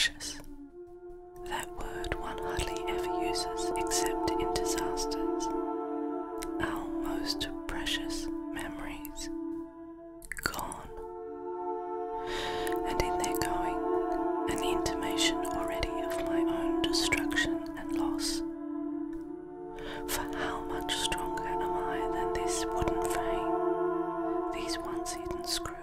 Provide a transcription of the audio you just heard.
precious. That word one hardly ever uses except in disasters. Our most precious memories gone. And in their going, an intimation already of my own destruction and loss. For how much stronger am I than this wooden frame, these once hidden screws?